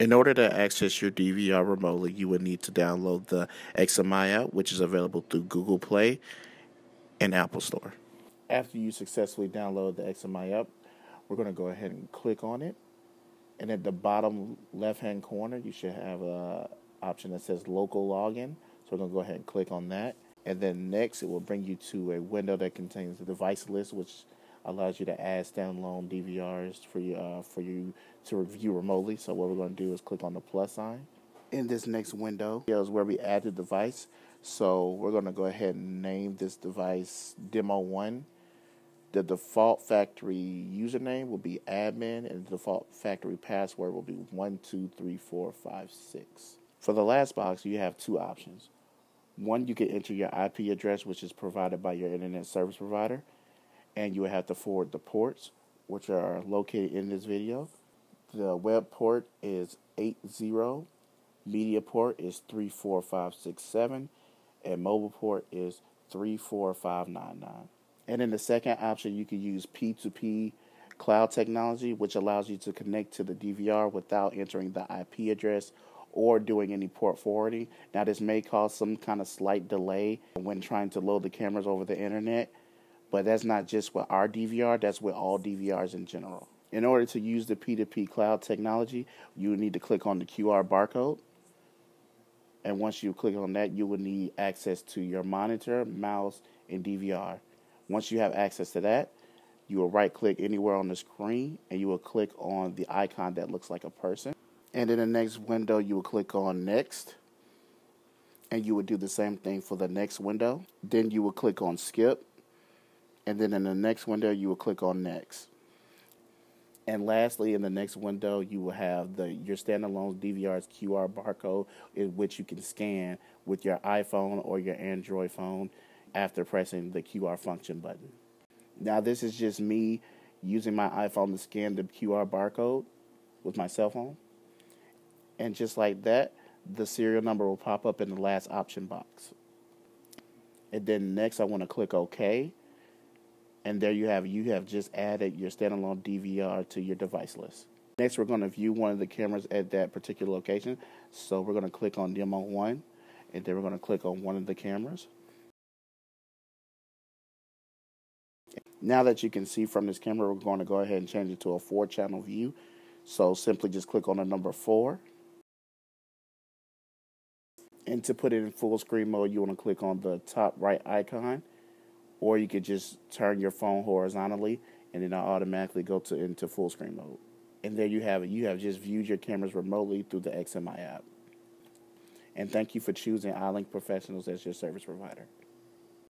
In order to access your DVR remotely, you would need to download the XMEYE app, which is available through Google Play and Apple Store. After you successfully download the XMEYE app, we're going to go ahead and click on it. And at the bottom left hand corner, you should have a option that says local login. So we're going to go ahead and click on that. And then next, it will bring you to a window that contains the device list, which allows you to add standalone DVRs for you uh, for you to review remotely. So what we're going to do is click on the plus sign. In this next window is where we add the device. So we're going to go ahead and name this device Demo One. The default factory username will be admin, and the default factory password will be one two three four five six. For the last box, you have two options. One, you can enter your IP address, which is provided by your internet service provider and you will have to forward the ports, which are located in this video. The web port is 80, media port is 34567, and mobile port is 34599. And in the second option, you can use P2P cloud technology, which allows you to connect to the DVR without entering the IP address or doing any port forwarding. Now, this may cause some kind of slight delay when trying to load the cameras over the internet but that's not just with our DVR, that's with all DVRs in general. In order to use the P2P cloud technology, you need to click on the QR barcode. And once you click on that, you will need access to your monitor, mouse, and DVR. Once you have access to that, you will right click anywhere on the screen and you will click on the icon that looks like a person. And in the next window, you will click on Next. And you would do the same thing for the next window. Then you will click on Skip and then in the next window you will click on next. And lastly, in the next window, you will have the your standalone DVR's QR barcode, in which you can scan with your iPhone or your Android phone after pressing the QR function button. Now, this is just me using my iPhone to scan the QR barcode with my cell phone. And just like that, the serial number will pop up in the last option box. And then next, I want to click OK and there you have you have just added your standalone DVR to your device list. Next, we're going to view one of the cameras at that particular location. So we're going to click on demo one, and then we're going to click on one of the cameras. Now that you can see from this camera, we're going to go ahead and change it to a four channel view. So simply just click on the number four. And to put it in full screen mode, you want to click on the top right icon or you could just turn your phone horizontally and then it'll automatically go to into full screen mode. And there you have it. You have just viewed your cameras remotely through the XMEYE app. And thank you for choosing iLink Professionals as your service provider.